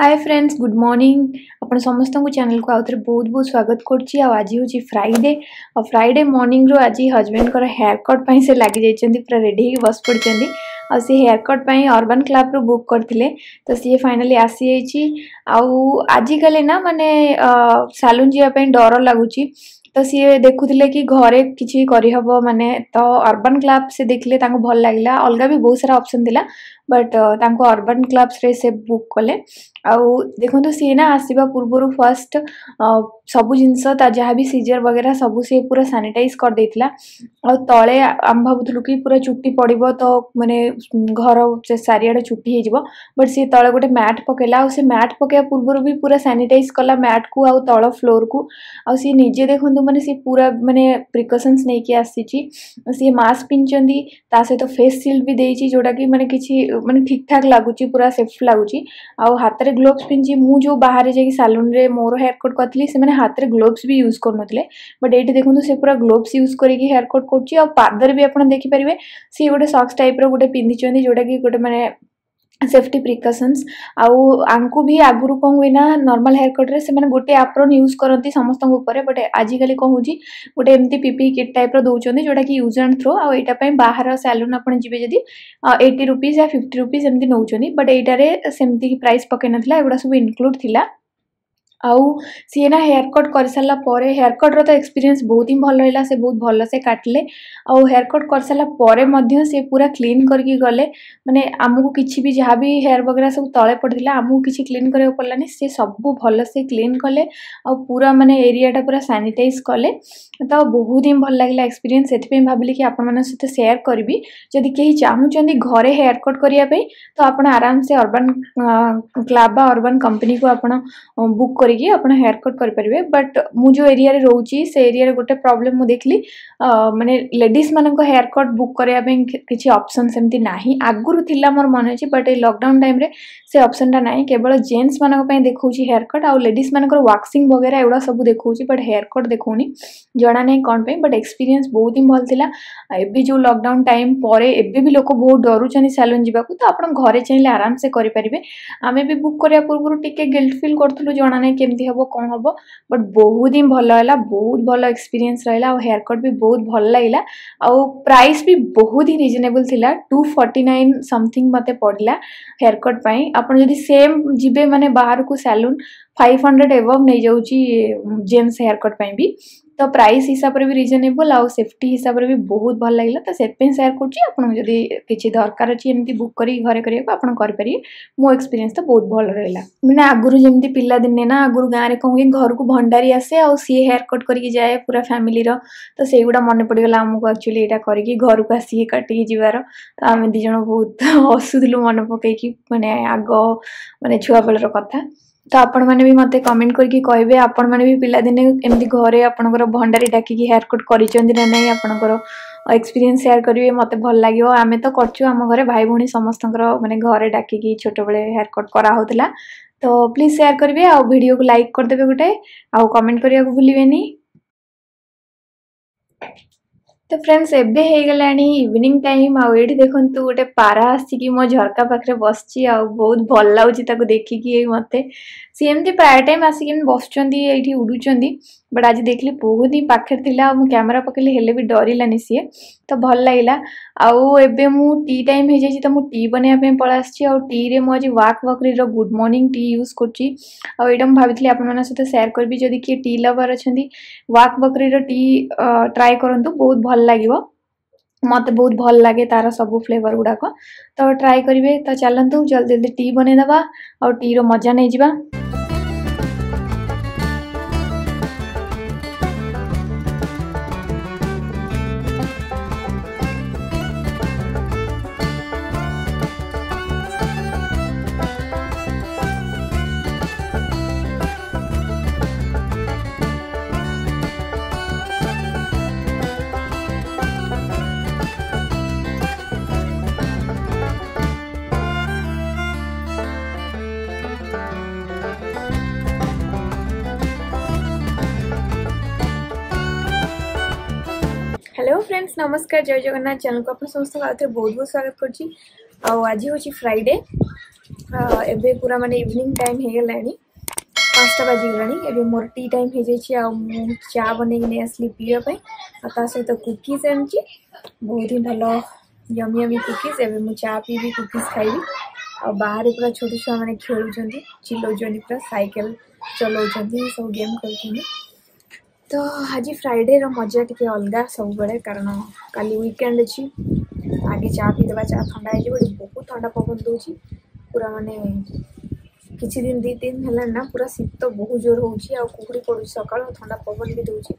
हाय friends good morning अपन समस्त channel को आउे बहुत बहुत स्वागत आज हूँ फ्राइडे और फ्राइडे मॉर्निंग रो आज हजबैंड हेयर कट्पी से लग जा पूरा रेडी बस पड़ते और सी हेयर कट्पी अरबान क्लब रु बुक करते तो सी फाइनाली आसी जाइए आजिकाली ना मानने सालून जावाप डर लगुच तो सी देखुले कि घरे किहब करहब मानने तो अरबान क्लब से देखले भल लगे अलग भी बहुत सारा अप्सन थी बट अर्बन क्लब्स रे से बुक कले आखत सी ना आसवा पूर्व फर्स्ट सब जिनस सीजर वगैरह सब सी पूरा सानिटाइज कर देता आले आम भावल कि पूरा चुट्टी पड़ब तो मैंने घर से चारिड़े चुट्टी बट सी तले गोटे मैट पकेला से मैट पकवा पूर्व भी पूरा सानिटाइज कला मैट को आ तल फ्लोर को आए निजे देखते मैंने सी पूरा मैंने प्रिकसन्स नहीं कि आसी मस्क पिंधन ता सहित फेस सिल्ड भी देखिए जोटा कि मैंने किसी ମାନେ ଠିକ୍ଠାକ୍ ଲାଗୁଛି ପୁରା ସେଫ୍ ଲାଗୁଛି ଆଉ ହାତରେ ଗ୍ଲୋଭ୍ସ ପିନ୍ଧିଛି ମୁଁ ଯେଉଁ ବାହାରେ ଯାଇକି ସାଲୁନ୍ରେ ମୋର ହେୟାର କଟ୍ କରିଥିଲି ସେମାନେ ହାତରେ ଗ୍ଲୋଭ୍ସ ବି ୟୁଜ୍ କରୁନଥିଲେ ବଟ୍ ଏଇଠି ଦେଖନ୍ତୁ ସେ ପୁରା ଗ୍ଲୋଭ୍ସ ୟୁଜ୍ କରିକି ହେୟାର କଟ୍ କରୁଛି ଆଉ ପାଦରେ ବି ଆପଣ ଦେଖିପାରିବେ ସିଏ ଗୋଟେ ସକ୍ସ ଟାଇପ୍ର ଗୋଟେ ପିନ୍ଧିଛନ୍ତି ଯେଉଁଟାକି ଗୋଟେ ମାନେ सेफ्टी प्रिकसन्स आउ आंकु भी आगुरी कौन हुए ना नर्माल हेयर कट्रे से गोटे आप्रोन यूज करती समस्त बट आजिकल कौन हो गए एमती पीपी किट टाइप दौरान जोटा कि यूज एंड थ्रो आईटा बाहर सालून आप जी जब एटी रुपीज या फिफ्टी रुपीज एम नौकर बट यार सेमती प्राइस पकई ना एगुड़ा सब इनक्लूड था आउ सी ना हेयर कट कर सारापर हेयर कट्र तो एक्सपीरियंस बहुत ही भल रहा से बहुत भल से काटले आउ हेयर कट कर सारापर से पूरा क्लीन करके गले मैंने आमको किसी भी जहाँ भी हेयर वगैरह सब तले पड़ा आमको किसी क्लीन करा पड़ानी सी सब भल से क्लीन कले आ मैंने एरिया पूरा सानिटाइज कले तो बहुत ही भल लगे एक्सपीरियंस से भाविली कि आपण सेयार करी जदि कहीं चाहूँ घरे हेयर कट करने तो आप आराम से अरबान क्लाब अरबान कंपनी को आप बुक करके अपना कट करेंगे बट मुझे एरिया रोचे से एरिया गोटे प्रोब्लेम मुझे देख ली मैंने लेडिज मान हेयर कट बुक करने किसी अप्सन सेमती ना आगुरी थी मोर मन अच्छे बट लकडाउन टाइम से अप्सनटा ना केवल जेन्ट्स मानी देखा हेयर कट आउ आडिज मर व्क्सींग वगैरह एगुरा सब देखा बट हेयर कट देखा जना नहीं कौन पर बट एक्सपीरियंस बहुत ही भल था एवं जो लकडाउन टाइम पर लोक बहुत डर सालून जावाक तो आप घर चाहिए आराम से करेंगे आम भी बुक करने पूर्व टी गिल्ट फिल करूँ जाना কেমতি হব কোন হব বট বহুত হি ভাল হলা বহুত ভাল এক্সপিরিয়েন্স রহলা আর হেয়ার কট বি বহুত ভাল লাগিলা আর প্রাইস বি বহুত হি রিজনেবল থিলা 249 समथिंग মতে পড়িলা হেয়ার কট পাই আপন যদি সেম জিবে মানে বাহার কু সেলুন 500 এবভ নেই যাউচি জেন্টস হেয়ার কট পাই বি तो प्राइस हिसाब से भी रिजनेबल आउ सेफ्टी हिसाब से भी बहुत भल लगे तो से सेयार कर दरकार अच्छे एमती बुक कर घर करें मो एक्सपीरियंस तो बहुत भल रहा मैंने आगुरु जमी पिलादे ना आगु गाँव में कौन हुए घर को भंडारी आसे आ सी हेयर कट कर पूरा फैमिली तो से गुडा मन पड़गला आमको एक्चुअली यहाँ कर घर को आसिक काटिक तो आम दिज बहुत हसुदलू मन कि मैंने आग मानने छुआ बेलर कथा ତ ଆପଣମାନେ ବି ମୋତେ କମେଣ୍ଟ କରିକି କହିବେ ଆପଣମାନେ ବି ପିଲାଦିନେ ଏମିତି ଘରେ ଆପଣଙ୍କର ଭଣ୍ଡାରୀ ଡାକିକି ହେୟାର କଟ୍ କରିଛନ୍ତି ନା ନାହିଁ ଆପଣଙ୍କର ଏକ୍ସପିରିଏନ୍ସ ସେୟାର କରିବେ ମୋତେ ଭଲ ଲାଗିବ ଆମେ ତ କରୁଛୁ ଆମ ଘରେ ଭାଇ ଭଉଣୀ ସମସ୍ତଙ୍କର ମାନେ ଘରେ ଡାକିକି ଛୋଟବେଳେ ହେୟାର କଟ୍ କରାହଉଥିଲା ତ ପ୍ଲିଜ୍ ସେୟାର କରିବେ ଆଉ ଭିଡ଼ିଓକୁ ଲାଇକ୍ କରିଦେବେ ଗୋଟେ ଆଉ କମେଣ୍ଟ କରିବାକୁ ଭୁଲିବେନି ତ ଫ୍ରେଣ୍ଡସ୍ ଏବେ ହେଇଗଲାଣି ଇଭିନିଂ ଟାଇମ୍ ଆଉ ଏଇଠି ଦେଖନ୍ତୁ ଗୋଟେ ପାରା ଆସିକି ମୋ ଝରକା ପାଖରେ ବସିଛି ଆଉ ବହୁତ ଭଲ ଲାଗୁଛି ତାକୁ ଦେଖିକି ମୋତେ सी एम प्राय टाइम आसिक बस उड़ूं बट आज देख ली बहुत ही पाखे थी मुझे कैमेरा पकड़ी हेले भी डरलानी सीए तो भल लगे आउ ए टी टाइम हो जाए तो मुझे टी बनवाई पलासी आउ टी में मुझे व्क् वाक गुड मर्णिंग टी यूज करी भाई आप सहित सेयार करी जदि किए टी लवर अच्छा व्क् वक्री टी ट्राए करूँ बहुत भल लगे मत बहुत भल लगे तार सब फ्लेवर गुड़ाक तो ट्राए करे तो चलतु जल्दी जल्दी टी बनईदे आ टी रजा नहीं जावा हेलो फ्रेंड्स नमस्कार जय जगन्नाथ चैनल को अपने समस्त आउ बहुत बहुत स्वागत कर आज हूँ फ्राइडे एवं पूरा मानते इवनिंग टाइम हो गला पाँचटा बाजिगला मोर टी टाइम हो जाइए चा बन नहीं आसली पीवाई और कुकीज आनी बहुत ही भल यमी यमी कुकीज एवं मुझे चा पीबी कुकीज खाइबी आ बाहर पूरा छोट छुआ मैंने खेलुँच चिलौं पूरा सैकेल चलाउं सब गेम खेल ତ ଆଜି ଫ୍ରାଇଡ଼େର ମଜା ଟିକେ ଅଲଗା ସବୁବେଳେ କାରଣ କାଲି ୱିକେଣ୍ଡ ଅଛି ଆଗେ ଚା ପିଇଦେବା ଚା ଥଣ୍ଡା ହେଇଯିବ ଏଠି ବହୁତ ଥଣ୍ଡା ପବନ ଦେଉଛି ପୁରା ମାନେ କିଛି ଦିନ ଦୁଇ ଦିନ ହେଲାଣି ନା ପୁରା ଶୀତ ବହୁତ ଜୋର ହେଉଛି ଆଉ କୁହୁଡ଼ି ପଡ଼ୁଛି ସକାଳୁ ଥଣ୍ଡା ପବନ ବି ଦେଉଛି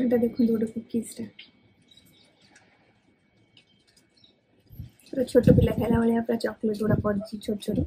ଏଇଟା ଦେଖନ୍ତୁ ଗୋଟେ କୁକିଜ୍ଟା ପୁରା ଛୋଟ ପିଲା ଖାଇଲା ଭଳିଆ ପୁରା ଚକୋଲେଟ୍ ଗୁଡ଼ା ପଡ଼ିଛି ଛୋଟ ଛୋଟ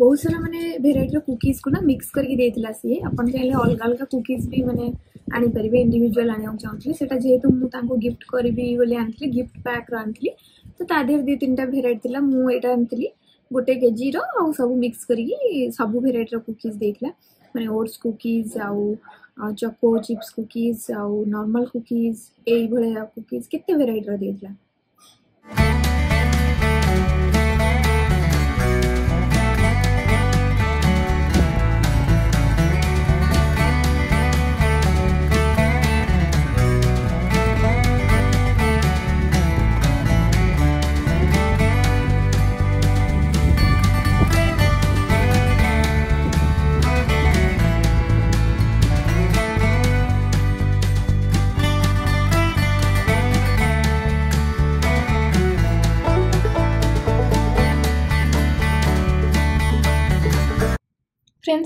ବହୁତ ସାରା ମାନେ ଭେରାଇଟିର କୁକିଜ୍କୁ ନା ମିକ୍ସ କରିକି ଦେଇଥିଲା ସିଏ ଆପଣ ଚାହିଁଲେ ଅଲଗା ଅଲଗା କୁକିଜ୍ ବି ମାନେ ଆଣିପାରିବେ ଇଣ୍ଡିଭିଜୁଆଲ୍ ଆଣିବାକୁ ଚାହୁଁଥିଲି ସେଇଟା ଯେହେତୁ ମୁଁ ତାଙ୍କୁ ଗିଫ୍ଟ କରିବି ବୋଲି ଆଣିଥିଲି ଗିଫ୍ଟ ପ୍ୟାକ୍ର ଆଣିଥିଲି ତ ତା ଦେହରେ ଦୁଇ ତିନିଟା ଭେରାଇଟି ଥିଲା ମୁଁ ଏଇଟା ଆଣିଥିଲି ଗୋଟେ କେଜିର ଆଉ ସବୁ ମିକ୍ସ କରିକି ସବୁ ଭେରାଇଟିର କୁକିଜ୍ ଦେଇଥିଲା ମାନେ ଓଟ୍ସ କୁକିଜ୍ ଆଉ ଚକୋ ଚିପ୍ସ କୁକିଜ୍ ଆଉ ନର୍ମାଲ୍ କୁକିଜ୍ ଏଇଭଳିଆ କୁକିଜ୍ କେତେ ଭେରାଇଟିର ଦେଇଥିଲା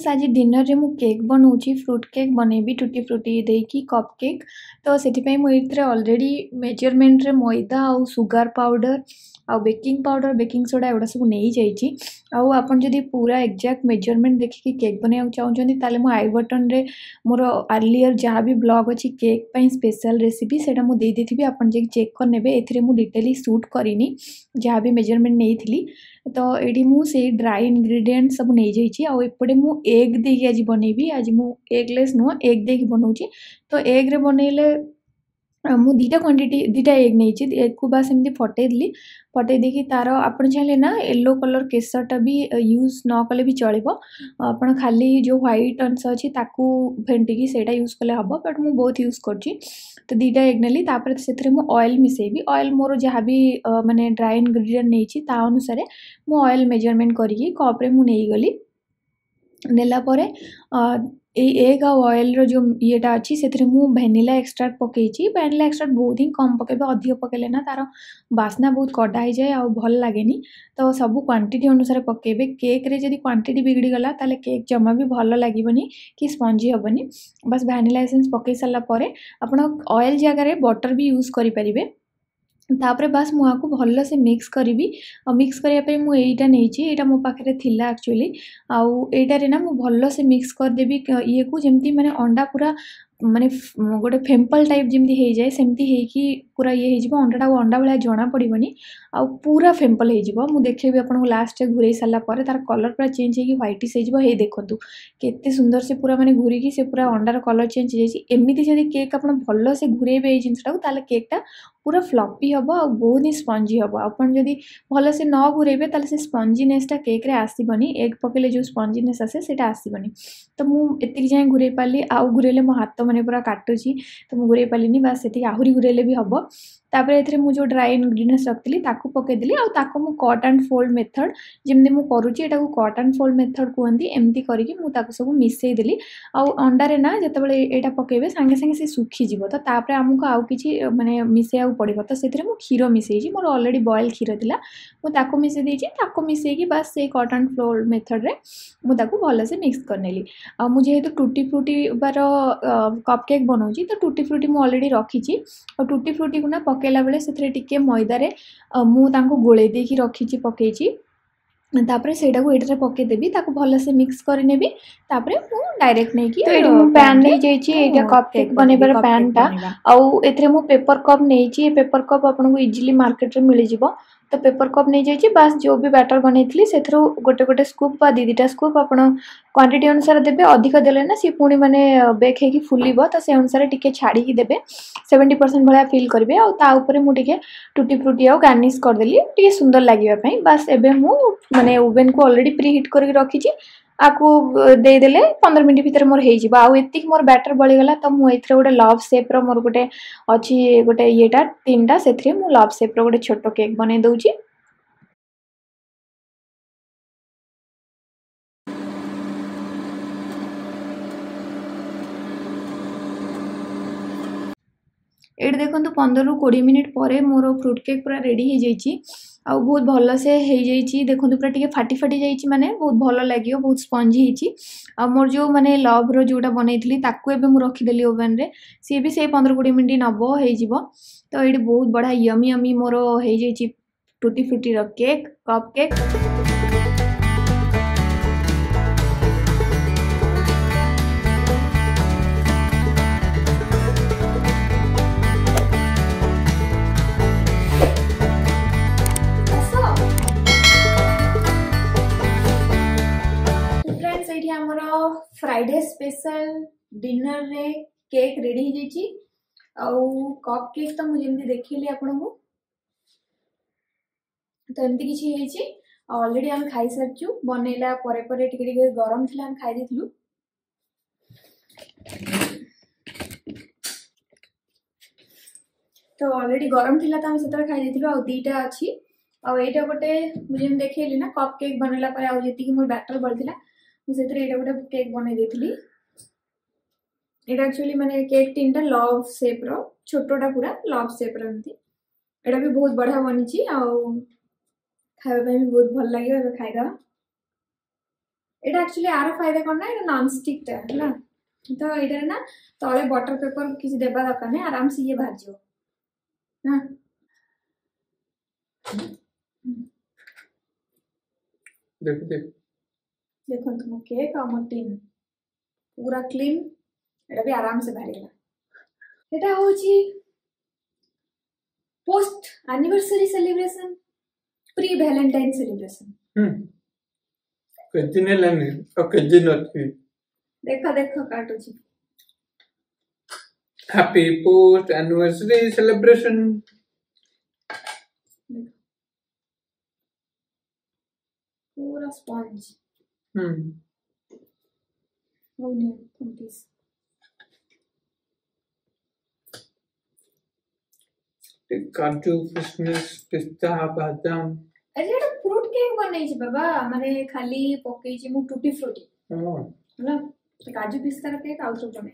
फ्रेंड्स आज डिनर में मुझे केक् बनाऊँ फ्रूट केक् बनैबी टूटी फ्रुटी देखी कप केक् तो से मुझे अलरेडी मेजरमेंट रे मैदा आ सुगार पाउडर आ बेकिंग पाउडर बेकिंग सोडा एगुड़ा सब नहीं जाइए जब पूरा एक्जाक्ट मेजरमेंट देखिक केक् बनवाक चाहते तेल मो आई बटन में मोर आर्लीयर जहाँ भी ब्लग अच्छी केक् स्पेशल रेसीपी से मुझे आप चेक करेंगे एथेरे मुझे डिटेली सुट करनी जहाँ भी मेजरमेंट नहीं तो ये मुझे ड्राई इनग्रीडियंट सब नहीं जाइए आपटे मुझ एग दे आज बनइबी आज मुझे एग्लेस नुह एग दे बनाऊँ तो एग्रे बनइले ମୁଁ ଦୁଇଟା କ୍ୱାଣ୍ଟିଟି ଦୁଇଟା ଏଗ୍ ନେଇଛି ଏଗ୍କୁ ବାସ୍ ଏମିତି ଫଟେଇଦେଲି ଫଟେଇ ଦେଇକି ତା'ର ଆପଣ ଚାହିଁଲେ ନା ୟେଲୋ କଲର୍ କେଶରଟା ବି ୟୁଜ୍ ନ କଲେ ବି ଚଳିବ ଆପଣ ଖାଲି ଯେଉଁ ହ୍ୱାଇଟ୍ ଅଂଶ ଅଛି ତାକୁ ଫେଣ୍ଟିକି ସେଇଟା ୟୁଜ୍ କଲେ ହେବ ବଟ୍ ମୁଁ ବହୁତ ୟୁଜ୍ କରୁଛି ତ ଦୁଇଟା ଏଗ୍ ନେଲି ତା'ପରେ ସେଥିରେ ମୁଁ ଅଏଲ୍ ମିଶାଇବି ଅଏଲ୍ ମୋର ଯାହା ବି ମାନେ ଡ୍ରାଏ ଇନଗ୍ରିଡ଼ିଏଣ୍ଟ ନେଇଛି ତା ଅନୁସାରେ ମୁଁ ଅଏଲ୍ ମେଜରମେଣ୍ଟ କରିକି କପ୍ରେ ମୁଁ ନେଇଗଲି नेलापर एग आएल जो ईटा अच्छी से मुझे भेनिला एक्सट्राक्ट पकई भेनिला एक्सट्राक्ट बहुत ही कम पक अध पकेले ना तार बास्ना बहुत कड़ा हो जाए आल लगे तो सब क्वांटीट अनुसार पकेबे केक्रे जब क्वांटीट बिगड़गला तेल केक् जमा भी भल लगे कि स्पंजी हेनी बस भेनिला एसेन्स पकई सारापर आप अएल जगार बटर भी यूज करें तापर बास मुआ को भल से मिक्स करी आ मिक्स करने मुझा नहीं मो पाखे थिला एक्चुअली आईटारे ना मुझे भल से मिक्स करदेवि ईक जमी मैंने अंडा पूरा मानने गोटे फेम्पल टाइप जमी हो जाए सेमती पूरा ये हो अंडा अंडा भाया जना पड़ेन आरा फेम्पल हो देखी आपको लास्ट घूर सारापर तार कलर पूरा चेंज हो ह्वैट हो देखु के सुंदर से पूरा मानते घूरिकी से पूरा अंडार कलर चेंज होमती जब केक आप भल से घूरबे ये जिनसटा तो केकटा पूरा फ्लपी हम आ बहुत ही स्पंजी हम आपड़ी भल से न घूरबे तो स्पंजनेसटा केक आसबन एग् पकड़े जो स्पंजनेस आसे से आसबन तो मुझक जाए घूर पारि आउ घूर मो हाथ मैंने पूरा काटुची तो मुझे घूर पारि बास आहुरी घूरले भी हम ତାପରେ ଏଥିରେ ମୁଁ ଯେଉଁ ଡ୍ରାଏ ଇନଗ୍ରିଡ଼ିଏଣ୍ଟସ୍ ରଖିଥିଲି ତାକୁ ପକାଇଦେଲି ଆଉ ତାକୁ ମୁଁ କଟ୍ ଆଣ୍ଡ ଫୋଲ୍ଡ ମେଥଡ଼ ଯେମିତି ମୁଁ କରୁଛି ଏଟାକୁ କଟ୍ ଆଣ୍ଡ ଫୋଲ୍ଡ ମେଥଡ଼ କୁହନ୍ତି ଏମିତି କରିକି ମୁଁ ତାକୁ ସବୁ ମିଶାଇ ଦେଲି ଆଉ ଅଣ୍ଡାରେ ନା ଯେତେବେଳେ ଏଇଟା ପକାଇବେ ସାଙ୍ଗେ ସାଙ୍ଗେ ସେ ଶୁଖିଯିବ ତ ତାପରେ ଆମକୁ ଆଉ କିଛି ମାନେ ମିଶାଇବାକୁ ପଡ଼ିବ ତ ସେଥିରେ ମୁଁ କ୍ଷୀର ମିଶାଇଛି ମୋର ଅଲରେଡ଼ି ବଏଲ୍ କ୍ଷୀର ଥିଲା ମୁଁ ତାକୁ ମିଶାଇ ଦେଇଛି ତାକୁ ମିଶାଇକି ବାସ୍ ସେଇ କଟ୍ ଆଣ୍ଡ ଫୋଲ୍ଡ ମେଥଡ଼ରେ ମୁଁ ତାକୁ ଭଲସେ ମିକ୍ସ କରିନେଲି ଆଉ ମୁଁ ଯେହେତୁ ଟୁଟି ଫ୍ରୁଟି ବାର କପ୍ କେକ୍ ବନାଉଛି ତ ଟୁଟି ଫ୍ରୁଟି ମୁଁ ଅଲରେଡ଼ି ରଖିଛି ଆଉ ଟୁଟି ଫ୍ରୁଟିକୁ ନା ପକାଇ पकेला बेले टिके मैदार मुझे गोल रखी पकई से पकईदेवी भलसे मिक्स करे डायरेक्ट नहीं पैन नहीं कपकेक बन पैन टा आउ ए पेपर कप नहीं पेपर कप आपको इजिली मार्केट मिल जाव ତ ପେପର୍ କପ୍ ନେଇଯାଇଛି ବାସ୍ ଯେଉଁ ବି ବ୍ୟାଟର୍ ବନେଇଥିଲି ସେଥିରୁ ଗୋଟେ ଗୋଟେ ସ୍କୁପ୍ ବା ଦୁଇ ଦୁଇଟା ସ୍କୁପ୍ ଆପଣ କ୍ୱାଣ୍ଟିଟି ଅନୁସାରେ ଦେବେ ଅଧିକ ଦେଲେ ନା ସିଏ ପୁଣି ମାନେ ବେକ୍ ହେଇକି ଫୁଲିବ ତ ସେ ଅନୁସାରେ ଟିକେ ଛାଡ଼ିକି ଦେବେ ସେଭେଣ୍ଟି ପରସେଣ୍ଟ ଭଳିଆ ଫିଲ୍ କରିବେ ଆଉ ତା ଉପରେ ମୁଁ ଟିକେ ଟୁଟି ଫ୍ରୁଟି ଆଉ ଗାର୍ନିସ୍ କରିଦେଲି ଟିକେ ସୁନ୍ଦର ଲାଗିବା ପାଇଁ ବାସ୍ ଏବେ ମୁଁ ମାନେ ଓଭେନ୍କୁ ଅଲରେଡ଼ି ପ୍ରି ହିଟ୍ କରିକି ରଖିଛି ଆକୁ ଦେଇଦେଲେ ପନ୍ଦର ମିନିଟ୍ ଭିତରେ ମୋର ହେଇଯିବ ଆଉ ଏତିକି ମୋର ବ୍ୟାଟର୍ ବଳିଗଲା ତ ମୁଁ ଏଥିରେ ଗୋଟେ ଲଭ୍ ସେପ୍ର ମୋର ଗୋଟେ ଅଛି ଗୋଟେ ଇଏଟା ତିନିଟା ସେଥିରେ ମୁଁ ଲଭ୍ ସେପ୍ର ଗୋଟେ ଛୋଟ କେକ୍ ବନେଇ ଦେଉଛି ଏଇଠି ଦେଖନ୍ତୁ ପନ୍ଦରରୁ କୋଡ଼ିଏ ମିନିଟ୍ ପରେ ମୋର ଫ୍ରୁଟ୍ କେକ୍ ପୁରା ରେଡ଼ି ହେଇଯାଇଛି ଆଉ ବହୁତ ଭଲସେ ହେଇଯାଇଛି ଦେଖନ୍ତୁ ପୁରା ଟିକେ ଫାଟି ଫାଟି ଯାଇଛି ମାନେ ବହୁତ ଭଲ ଲାଗିବ ବହୁତ ସ୍ପଞ୍ଜ ହେଇଛି ଆଉ ମୋର ଯେଉଁ ମାନେ ଲଭ୍ର ଯେଉଁଟା ବନେଇଥିଲି ତାକୁ ଏବେ ମୁଁ ରଖିଦେଲି ଓଭେନ୍ରେ ସିଏ ବି ସେଇ ପନ୍ଦର କୋଡ଼ିଏ ମିନିଟ୍ ନେବ ହେଇଯିବ ତ ଏଇଠି ବହୁତ ବଢ଼ିଆ ୟମି ୟମି ମୋର ହେଇଯାଇଛି ଟୁଟି ଫୁଟିର କେକ୍ କପ୍ କେକ୍ ସ୍ପେଶାଲ ଡିନରରେ କେକ୍ ରେଡ଼ି ହେଇଯାଇଛି ଆଉ କପ୍ କେକ୍ ତ ମୁଁ ଯେମିତି ଦେଖେଇଲି ଆପଣଙ୍କୁ ତ ଏମିତି କିଛି ହେଇଛି ଅଲରେଡ଼ି ଆମେ ଖାଇସାରିଛୁ ବନେଇଲା ପରେ ପରେ ଟିକେ ଟିକେ ଗରମ ଥିଲା ଆମେ ଖାଇଦେଇଥିଲୁ ତ ଅଲରେଡ଼ି ଗରମ ଥିଲା ତ ଆମେ ସେତେବେଳେ ଖାଇଦେଇଥିଲୁ ଆଉ ଦୁଇଟା ଅଛି ଆଉ ଏଇଟା ଗୋଟେ ମୁଁ ଯେମିତି ଦେଖେଇଲି ନା କପ୍ କେକ୍ ବନେଇଲା ପରେ ଆଉ ଯେତିକି ମୋର ବ୍ୟାଟର ବଳିଥିଲା ମୁଁ ସେଥିରେ ଏଇଟା ଗୋଟେ କେକ୍ ବନେଇ ଦେଇଥିଲି এটা ଆକ୍ଚୁଆଲି ମାନେ କେକ୍ ତିନିଟା ଲଭ୍ ସେପ୍ର ଛୋଟଟା ପୁରା ଲଭ୍ ସେପ୍ର ଏମିତି ଏଇଟା ବି ବହୁତ ବଢ଼ିଆ ବନିଛି ଆଉ ଖାଇବା ପାଇଁ ବି ବହୁତ ଭଲ ଲାଗିବ ଏବେ ଖାଇଦେବା ଏଇଟା ଆକ୍ଚୁଆଲି ଆର ଫାଇଦା କ'ଣ ନା ଏଇଟା ନନ୍ ଷ୍ଟିକ୍ଟା ହେଲା ତ ଏଇଟାରେ ନା ତଳେ ବଟର ପେପର କିଛି ଦେବା ଦରକାର ନାହିଁ ଆରାମସେ ଇଏ ଭାଜିବ ନା ଦେଖନ୍ତୁ ମୋ କେକ୍ ଆଉ ମୋ ଟିନ୍ ପୁରା କ୍ଲିନ୍ ଏଇଟା ବି ଆରାମସେ ବାହାରିଗଲା ଏଇଟା ହେଉଛି post anniversary celebration pre Valentine celebration କେତେ ନେଲାନି ଆଉ କେତେ ନଥିବି ଦେଖ ଦେଖ କାଟୁଛି ହାପି ପୋଷ୍ଟ ଆନିଭର୍ସରୀ ସେଲିବ୍ରେସନ पूरा स्पॉन्ज हम्म हो गया कंप्लीट काजू किशमिश पिस्ता बादाम अरे ଏଟା ଫ୍ରୁଟ୍ କେକ୍ ବନେଇଛି ବାବା ମାନେ ଖାଲି ପକେଇଛି ମୁଁ ଟୁଟି ଫ୍ରୁଟି ହେଲା କାଜୁ ପିସ୍ତାର କେକ୍ ଆଉ ଥରେ ଜଣେ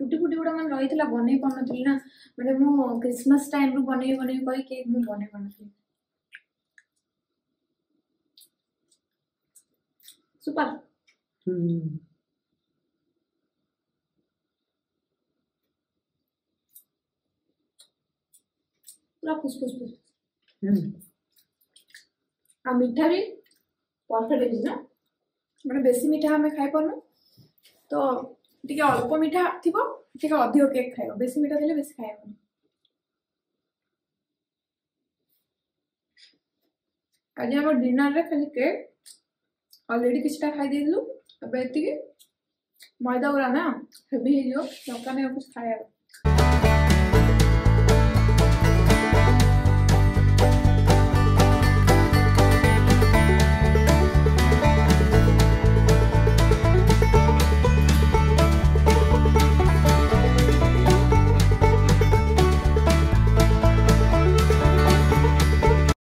ଟୁଟି ଫୁଟି ଗୁଡ଼ା ମାନେ ରହିଥିଲା ବନେଇ ପାରୁନଥିଲି ନା ମାନେ ମୁଁ କ୍ରିସମସ୍ ଟାଇମ୍ରୁ ବନେଇ ବନେଇ କରି କେକ୍ ମୁଁ ବନେଇ ପାରୁନଥିଲି ସୁପର पूरा खुश खुश खुश आ मीठा भी परफेक्ट है ना मैंने बेसी मीठा हमें खाई पर तो ठीक है अल्प मीठा थी ठीक है अधिक केक खाइबो बेसी मीठा खेले बेसी खाइबो आज हम डिनर रे खाली केक ऑलरेडी किछटा खाई देलु अब एतिके मैदा गुरा ना हेवी हो लंका में कुछ खाया